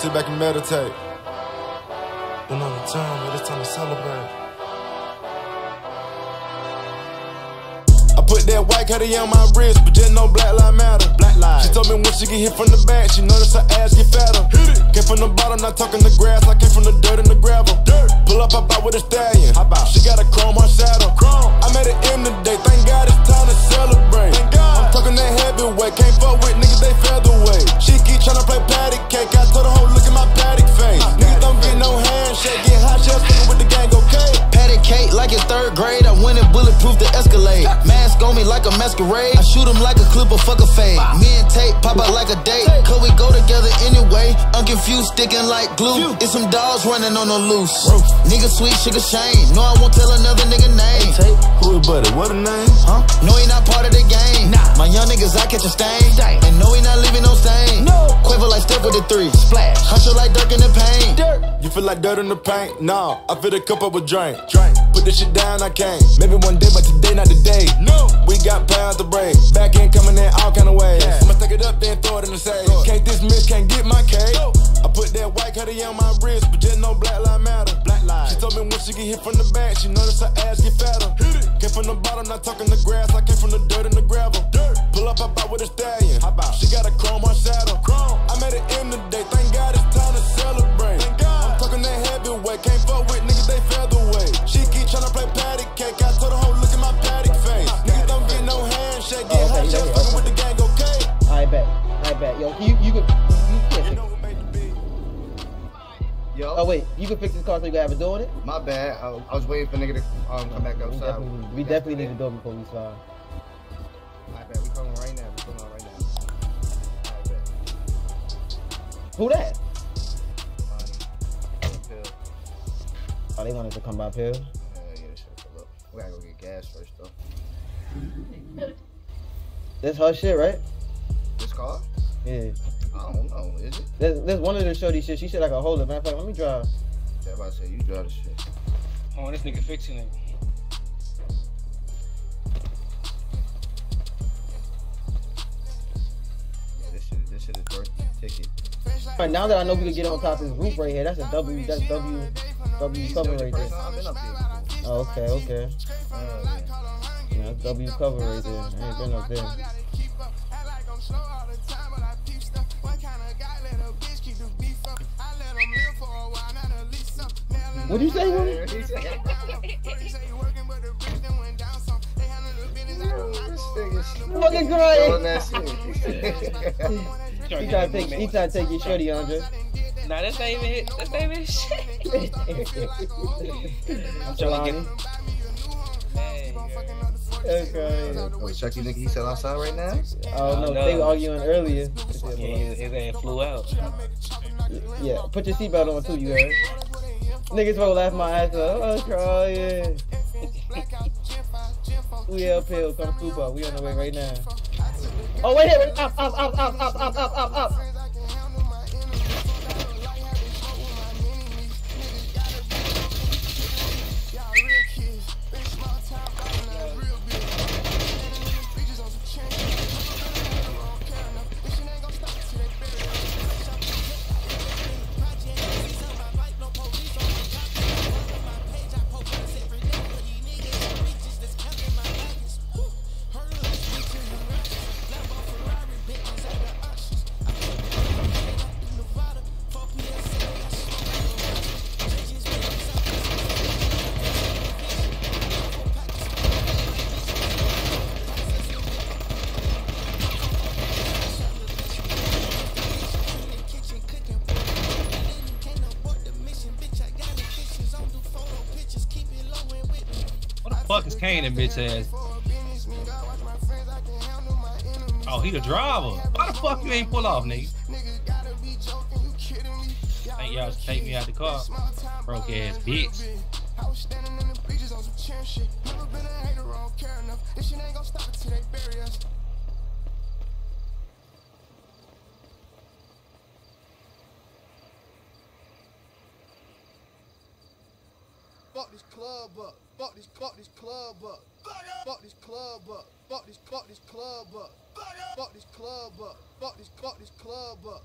sit back and meditate. Been on the time, but it's time to celebrate. Put that white cutie on my wrist, but just no black lives matter. Black lives. She told me when she get hit from the back, she notice her ass get fatter. Hit it. Came from the bottom, not talking the grass. I came from the dirt and the gravel. Dirt. Pull up, hop out with a stallion. Hop out. She got a chrome on saddle. Chrome. I made it in the day. Thank God it's time to celebrate. Thank God. I'm talking that heavyweight. Can't fuck with niggas, they featherweight. She keep trying to play patty cake. I told her, hoe, look at my paddock face. Niggas don't get no handshake. Get hot shots with the gang, okay? Patty cake like in third grade. I went and bulletproof the Escalade. Mask on me like a masquerade. I shoot him like a clip of fuck a fade. Me and Tate pop out like a date. Cause we go together anyway. I'm confused, sticking like glue. It's some dogs running on the loose. Nigga sweet, sugar shame. No, I won't tell another nigga name. hey Who is buddy? What a name? Huh? No, he not part of the game. Nah. My young niggas, I catch a stain. And no, he not leaving no stain. No. Quiver like Steph with the three. Splash. Hustle like Dirk in the paint. Dirt. You feel like dirt in the paint? Nah, I fill a cup up with drink. Drink. Put this shit down, I can't. Maybe one day, but today not today. No. We got pounds to break. Back end coming in all kind of ways. I'ma stack it up, then throw it in the safe. Can't dismiss, can't get my cake. I put that white cutie on my wrist, but just no black lives matter. Black lives. She told me when she get hit from the back, she notice her ass get fatter. Hit it. Came from the bottom, not talking the grass. I came from the dirt and the gravel. Dirt. Pull up, hop out with a stallion. Hop out. She got a chrome on saddle. Chrome. I made it in the Bet. Yo, you you could you can't it. Yo, Oh wait, you can fix this car so you can have it doing it? my bad. I, I was waiting for nigga to um, come back We outside. definitely, need- we definitely need to do it before we slide. My bad. We coming right now. We coming right now. My bad. Who that? Oh, they wanted to come by pill. Yeah, yeah. Look, we gotta go get gas first though. That's her shit, right? This car? Yeah. I don't know. Is it? There's, there's one of the shorty shit. She said I could hold it. Matter of fact, let me drive. Yeah, about to say you drive the shit. Oh, this nigga fixing it. Yeah, this shit, this shit is worth the ticket. Right now that I know we can get on top of this roof right here, that's a W. That's W. W cover right there. I've been up here. Oh, okay, okay. Yeah. Yeah, that's W cover right there. I ain't been up there. What you say? homie? He said- Fucking Doing crying. that shit. He trying to take. He trying to take your shorty, Andre. Nah, that's not even hit. That's not even shit. I'm trying to get. Hey, Okay. Oh, Chucky nigga, he still outside right now? Oh no, no. they were arguing earlier. yeah, his, his ass flew out. Yeah, put your seatbelt on too, you heard? Niggas will laugh my ass off. Oh, crying. we uphill, come scoop up. We on the way right now. Oh, wait here. Up, up, up, up, up, up, up, up, up. Kane and bitch ass. Oh, he the driver. Why the fuck you ain't pull off, nigga? Think y'all take me out the car. Broke ass bitch. I was standing in the bleachers on some cheer shit. Never been a hater, I don't care enough. This shit ain't gonna stop until they bury us. Fuck this club up. Fuck this, fuck this club up. Fuck this club up. Fuck this, fuck this club up. Fuck this club up. Fuck this, fuck this club up.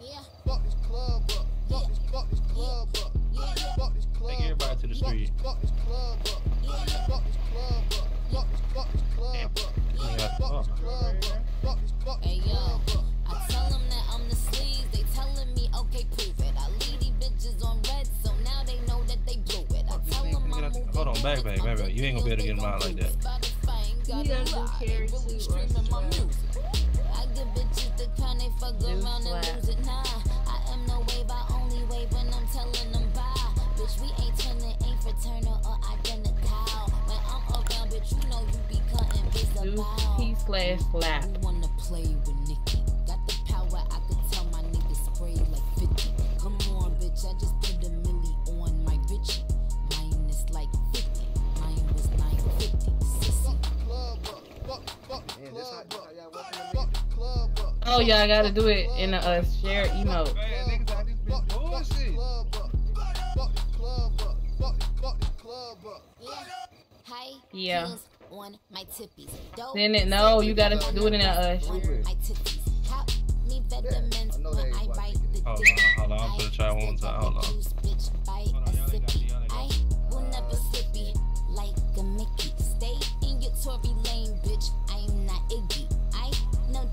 Yeah! Fuck this club up. Fuck this, fuck this club up. Fuck this club up. Take everybody to the Fuck street. this, fuck this You ain't gonna be able to get in mine like that. You gotta do carry two I give bitches the kind they fuck around and lose it. Nah, I am no wave, I only wave when I'm telling them bye. Bitch, we ain't twinning, ain't fraternal or identical. When I'm around, bitch, you know you be cutting Do visible. P slash slap. Y'all gotta do it in a uh, share emote. Man, niggas out this bitch bullshit. Club up. Fuck this club up. Fuck this, fuck this club up. High Yeah. heels on my tippies. Then it, no, you gotta do it in a uh, my titties. Cop me vitamins I when I watch the Hold dick. on, hold on. I'm finna try one time. Hold on. Juice, bitch, bite Hold on, y'all ain't got y'all ain't got it. I will never slippy like a Mickey. Stay in your Tory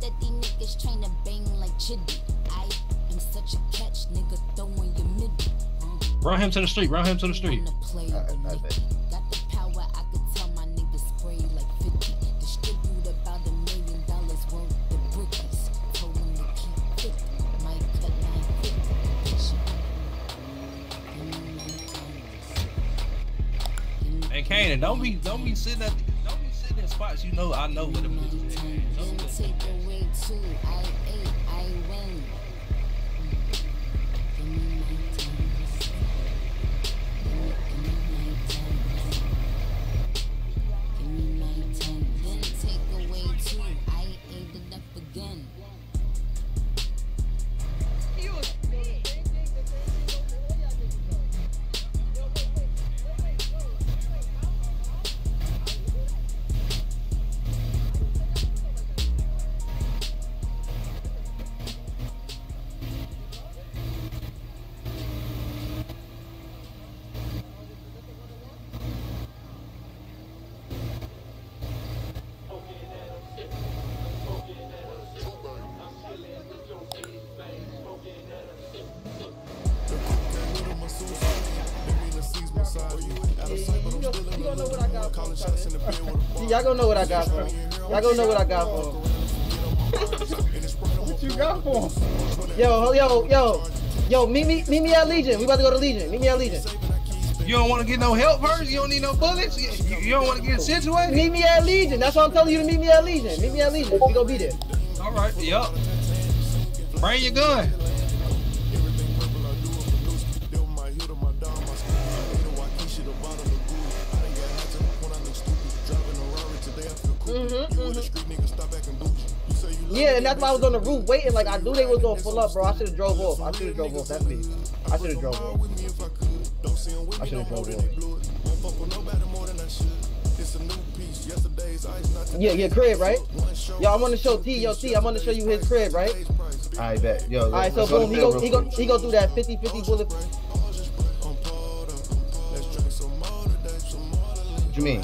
that these niggas trying to bang like Chitty. I am such a catch, nigga. Throwing your midi. Uh, Run him to the street. Run him to the street. play Alright, with I Nicki. bet. Got the power, I could tell my niggas spray like 50. Distribute about a million dollars worth of brickies. Told them to keep 50. Might cut 950. Bitch. Give me my diamonds. Give me Hey, Kanan, don't be, don't be sitting at, don't be sitting in spots you know I know where them my bitches is. 22, 8. See, y'all gonna know what I got for him. Y'all gonna know what I got for him. what you got for him? Yo, yo, yo, yo, meet me, meet me at Legion. We about to go to Legion. Meet me at Legion. You don't want to get no help first? You don't need no bullets? You, you- don't want to get situated? Meet me at Legion. That's why I'm telling you to meet me at Legion. Meet me at Legion. We gonna be there. All right, yup. Bring your gun. Yeah, and that's why I was on the roof waiting. Like I knew they was gonna pull up, bro. I should have drove off. I should have drove off. That's me. I should have drove off. I should have drove off. Yeah, yeah, crib, right? Yo, I'm gonna show T. Yo, T, I'm gonna show you his crib, right? I bet. Yo, All right, so boom, he go, he go, he go through that 50-50 bullet. What you mean?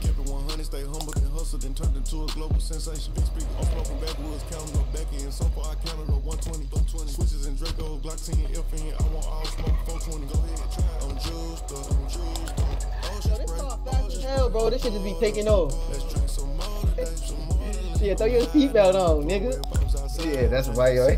Stay humble and hustled and turned into a global sensation. Big speaker, I'm smoking backwoods, counting up back in. So far, I counted up 120, 120. Switches and Draco, Glock 10, F in. I want all smoke 420. Go ahead, try. I'm juiced up, I'm juiced up. Ocean This spray, car fast as hell, bro. This shit just be taking over. Let's drink some more today, some more today. Yeah, throw your seatbelt on, nigga. Yeah, that's why yo.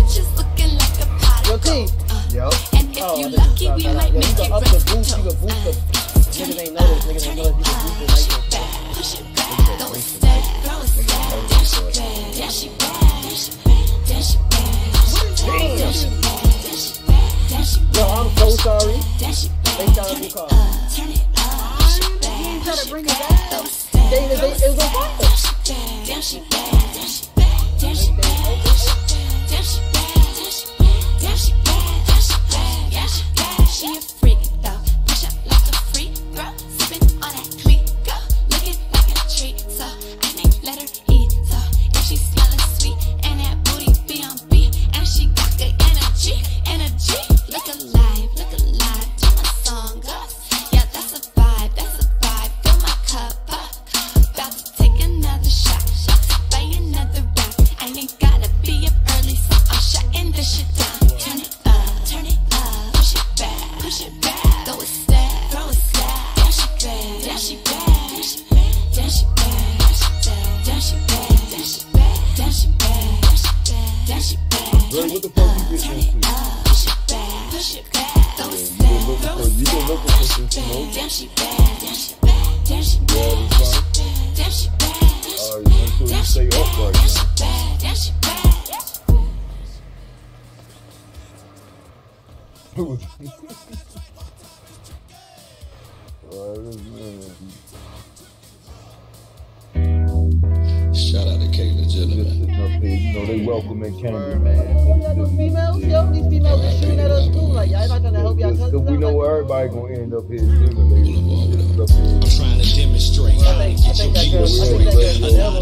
vuka vuka Dash it back. Girl, what the fuck you listening to? Push it back. Push it back. Throw it back. Throw it back. You been looking for some smoke. Dash it back. Dash it back. Dash it back. Dash it back. All right, make sure you stay up right now. Dash it back. Dude. Alright, this man. Shout out to Caitlyn Jenner, No, They, you know, they welcoming Kendrick, man. These females, yo, these females are shooting at us too. Like, y'all not gonna help y'all cousins. We know where everybody gonna end up here. Mm. I'm trying to demonstrate how to get your people. A. I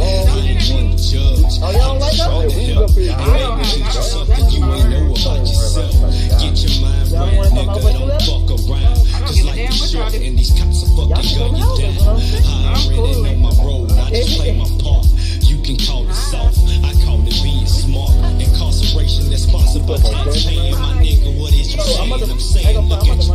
ain't one judge. Oh, I'm. I ain't gonna teach you something you ain't know about yourself. Get your friends, nigga, don't fuck around. Cause life is short and these cops are fucking gun you down. I ain't running on my road, I just play my part. You can call it soft, I call it being smart. Incarceration that's sponsored by top paying. My nigga, what is you saying? I'm saying, look at you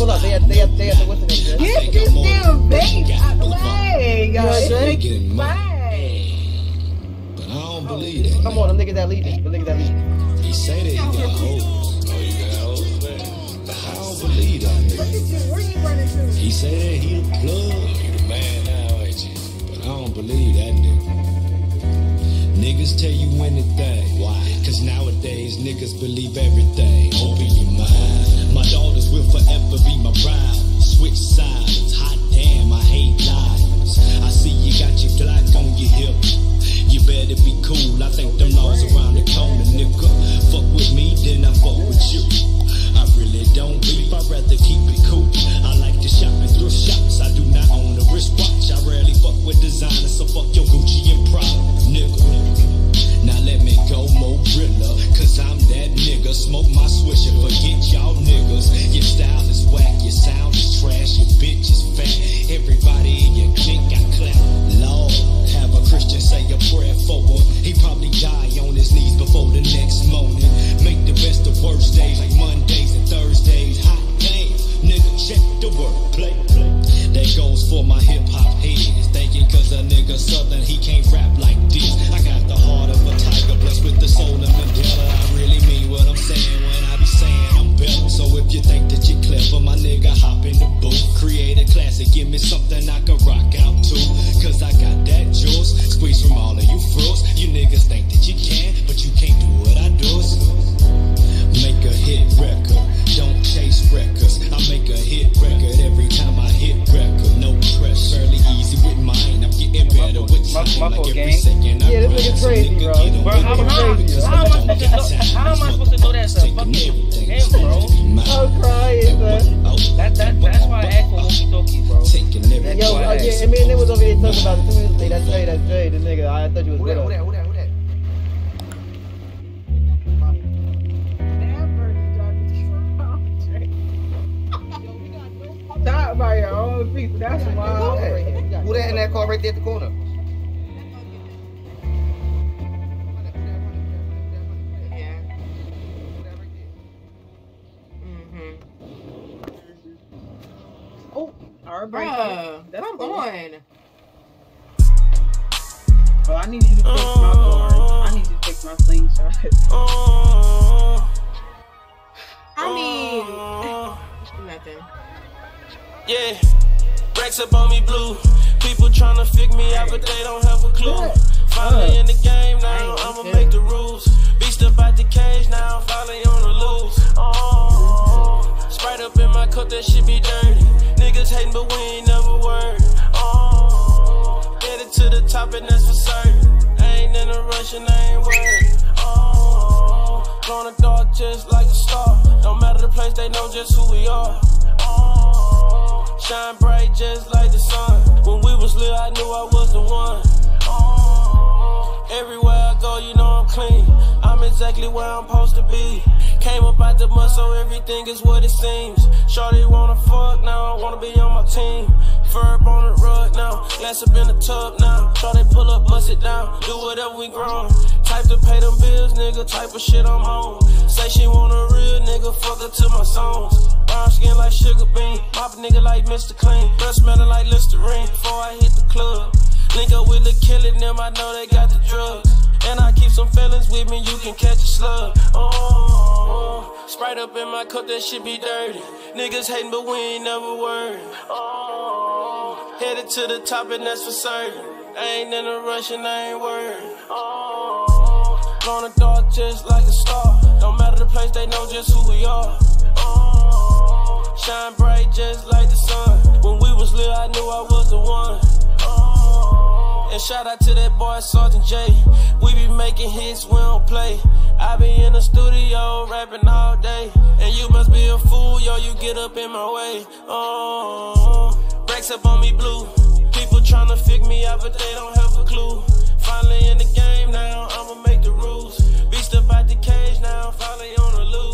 hold up. They had, they had, they had the what's the name? Get this damn baby out the way. It's fine. But I don't believe that. Come on, the niggas that leaving. The niggas that leaving. He say that he got hoes. Oh, you got hoes, man. But I don't believe that, nigga. Where you running to? He say that he the plug. You the man now, ain't you? But I don't believe that, nigga. Niggas tell you anything. Why? Cause nowadays niggas believe everything. Open your mind. My daughters will forever be my pride. Switch sides, hot damn, I hate lies. I see you got your Glock on your hip. You better be cool, I think them laws around the corner, nigga. Fuck with me, then I fuck with you. I really don't beef, I'd rather keep it cool. I like to shop in thrift shops, I do not own Oh, heartbreaker. Bruh, That's come cool. on. Oh, I need you to fix my oh. guard. I need you to fix my slingshot. I oh. mean, nothing. Yeah, racks up on me blue. People tryna figure me out, but they don't have a clue. Finally in the game now, I'ma make the rules. Beast up out the cage now, finally on the loose. Oh, Sprite up in my cup, that shit be dirty. Niggas hating, but we ain't never worried. Oh, headed to the top, and that's for certain. I ain't in a rush, and I ain't worried. Oh, gonna dark just like a star. Don't matter the place, they know just who we are. Oh, shine bright just like the sun. When we was lit, I knew I was the one. Oh, everywhere I go, you know I'm clean. I'm exactly where I'm supposed to be. Came up out the mud, so everything is what it seems. Shorty wanna fuck now, I wanna be on my team. Verb on the rug now, glass up in the tub now. Shorty pull up, bust it down, do whatever we grown. Type to pay them bills, nigga, type of shit I'm on. Say she want a real nigga, fuck her to my songs. Brown skin like sugar bean, mop a nigga like Mr. Clean. Breath smelling like Listerine before I hit the club. Link up with the killing them, I know they got the drugs. And I keep some feelings with me, you can catch a slug. Oh, Sprite up in my cup, that shit be dirty. Niggas hating, but we ain't never worried. Oh, headed to the top, and that's for certain. I ain't in a rush, and I ain't worried. Oh, gonna dark just like a star. Don't matter the place, they know just who we are. Oh, shine bright just like the sun. When we was little, I knew I was the one. And shout out to that boy Sergeant J. We be making hits, we don't play. I be in the studio rapping all day. And you must be a fool, yo, you get up in my way. Oh, racks up on me blue. People tryna figure me out, but they don't have a clue. Finally in the game now, I'ma make the rules. Beast up out the cage now, finally on the loose.